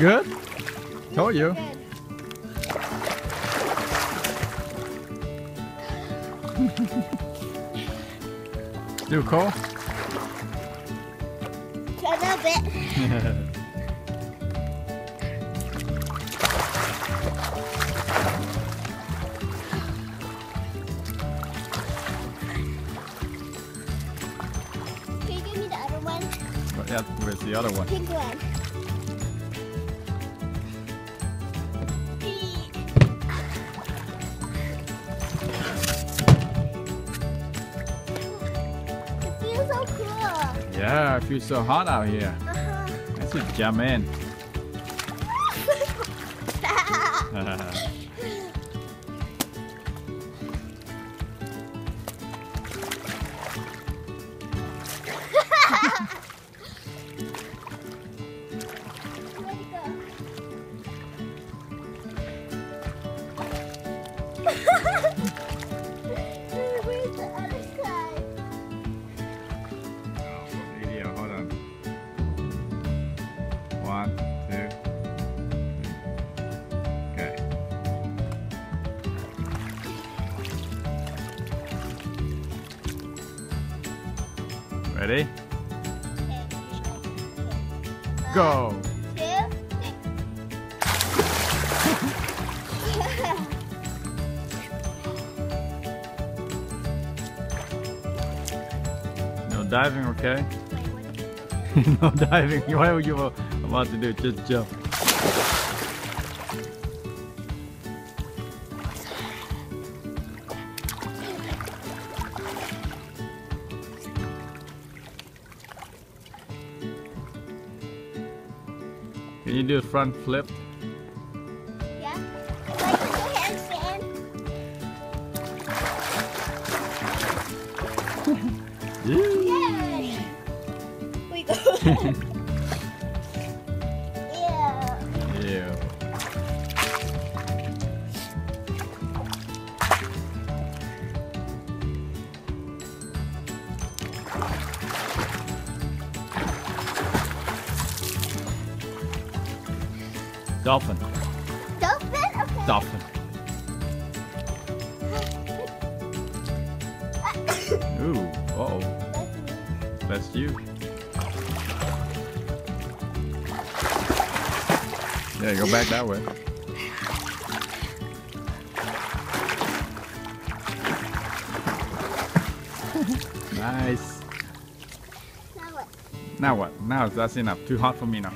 Good? Told you. Still cold? A little bit. Yeah, where's the other one? Pink one. It feels so cool. Yeah, it feels so hot out here. Uh-huh. Let's just jump in. The other side? Video, hold on. Okay. Ready? Go! Diving, okay? Wait, what? no diving. What were you about to do? Just jump. Can you do a front flip? Yeah. Like the handstand. Yeah. Ew. Dolphin. Dolphin? Okay. Dolphin. Ooh. Uh oh. That's you. Yeah, go back that way. nice. Now what? Now what? Now that's enough. Too hot for me now.